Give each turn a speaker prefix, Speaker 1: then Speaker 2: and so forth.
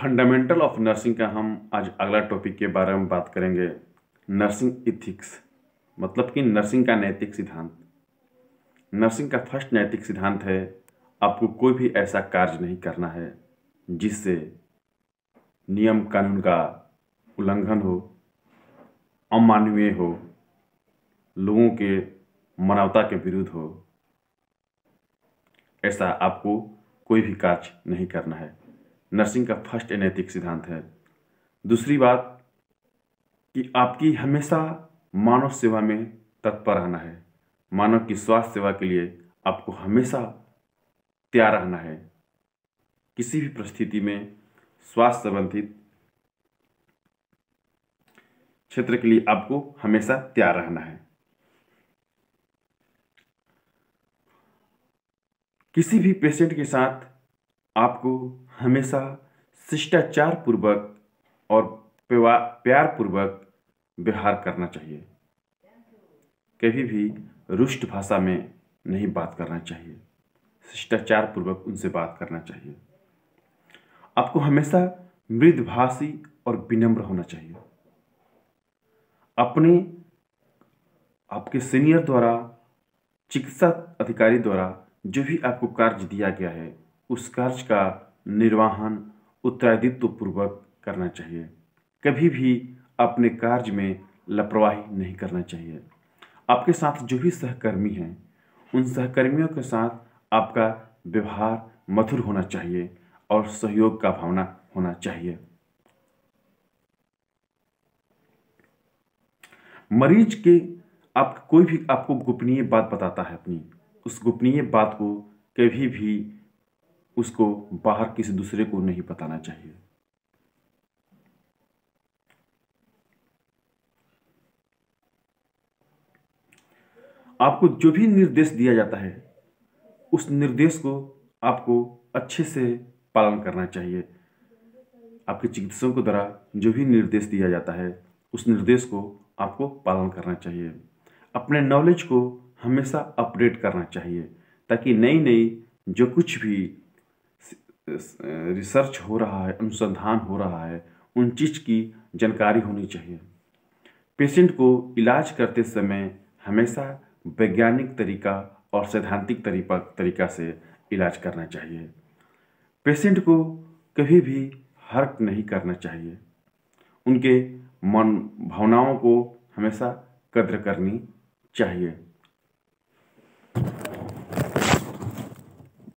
Speaker 1: Fundamental of nursing का हम आज अगला टॉपिक के बारे में बात करेंगे। नर्सिंग इथिक्स मतलब कि नर्सिंग का नैतिक सिद्धांत। नर्सिंग का फ़र्स्ट नैतिक सिद्धांत है, आपको कोई भी ऐसा कार्य नहीं करना है, जिससे नियम कानून का उल्लंघन हो, अमानवीय हो, लोगों के मानवता के विरुद्ध हो। ऐसा आपको कोई भी कार्य नहीं करना है। नर्सिंग का फ़र्स्ट नैतिक सिद्धांत है। दूसरी बात कि आपकी हमेशा मानव सेवा में तत्पर रहना है। मानव की स्वास्थ्य सेवा के लिए आपको हमेशा तैयार रहना है। किसी भी परिस्थिति में स्वास्थ्य संबंधित क्षेत्र के लिए आपको हमेशा तैयार रहना है। किसी भी पेशेंट के साथ आपको हमेशा शिष्टाचार पूर्वक और प्यार पूर्वक व्यवहार करना चाहिए। कभी भी रुष्ट भाषा में नहीं बात करना चाहिए। शिष्टाचार पूर्वक उनसे बात करना चाहिए। आपको हमेशा मृदभाषी और विनम्र होना चाहिए। अपने, आपके सीनियर द्वारा, चिकित्सा अधिकारी द्वारा जो भी आपको कार्य दिया गया है, उस कार्य का निर्वहन उत्तरादित्व पूर्वक करना चाहिए। कभी भी अपने कार्य में लापरवाही नहीं करना चाहिए। आपके साथ जो भी सहकर्मी हैं, उन सहकर्मियों के साथ आपका व्यवहार मधुर होना चाहिए और सहयोग का भावना होना चाहिए। मरीज़ के आप कोई भी आपको गोपनीय बात बताता है अपनी, उस गोपनीय बात को कभी भी उसको बाहर किसी दूसरे को नहीं बताना चाहिए। आपको जो भी निर्देश दिया जाता है, उस निर्देश को आपको अच्छे से पालन करना चाहिए। आपके चिकित्सकों के द्वारा जो भी निर्देश दिया जाता है, उस निर्देश को आपको पालन करना चाहिए। अपने नॉलेज को हमेशा अपडेट करना चाहिए, ताकि नई नई जो कुछ भी रिसर्च हो रहा है, अनुसंधान हो रहा है, उन चीज़ की जानकारी होनी चाहिए। पेशेंट को इलाज करते समय हमेशा वैज्ञानिक तरीका और सैद्धांतिक तरीका तरीका से इलाज करना चाहिए। पेशेंट को कभी भी हर्ट नहीं करना चाहिए। उनके मन, भावनाओं को हमेशा कद्र करनी चाहिए।